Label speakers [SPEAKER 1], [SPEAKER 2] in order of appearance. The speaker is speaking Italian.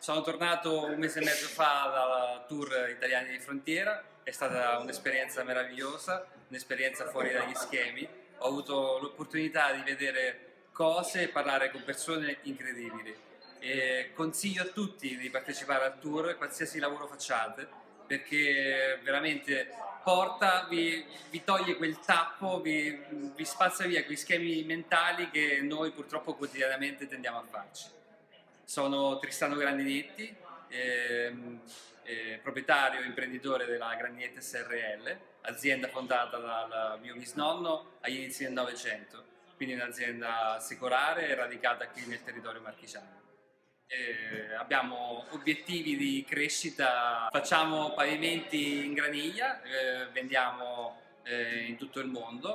[SPEAKER 1] Sono tornato un mese e mezzo fa dal tour Italiani di Frontiera, è stata un'esperienza meravigliosa, un'esperienza fuori dagli schemi. Ho avuto l'opportunità di vedere cose e parlare con persone incredibili. E consiglio a tutti di partecipare al tour, qualsiasi lavoro facciate, perché veramente porta, vi, vi toglie quel tappo, vi, vi spazza via quei schemi mentali che noi purtroppo quotidianamente tendiamo a farci. Sono Tristano Grandinetti, ehm, eh, proprietario e imprenditore della Grandinetti SRL, azienda fondata dal mio bisnonno agli inizi del Novecento, quindi un'azienda secolare radicata qui nel territorio marchigiano. Eh, abbiamo obiettivi di crescita, facciamo pavimenti in graniglia, eh, vendiamo eh, in tutto il mondo